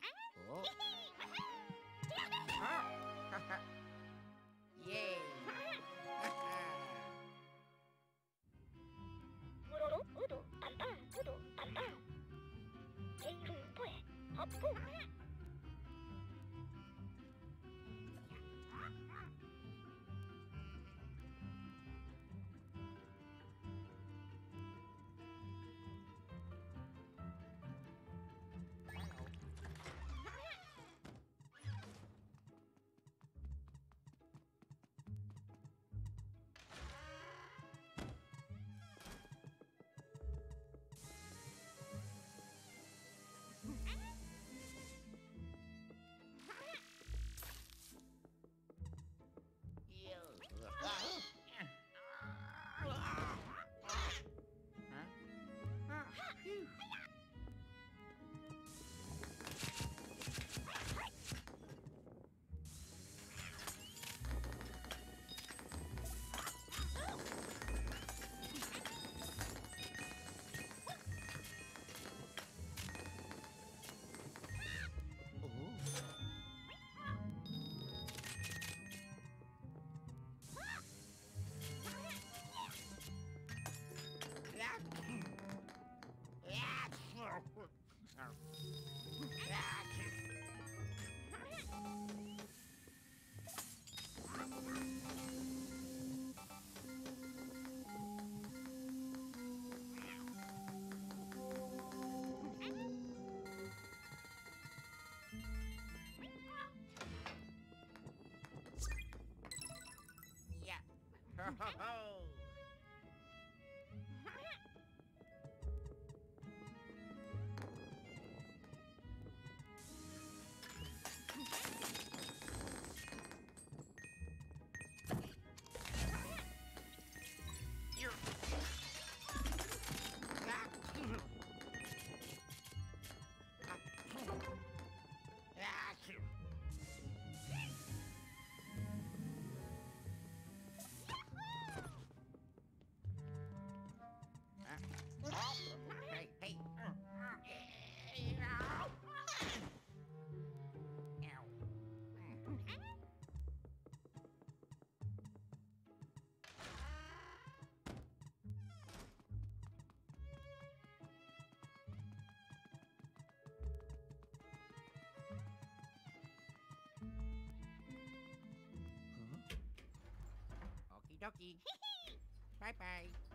huh? Oh. Yay! Yeah. Okie dokie. bye bye.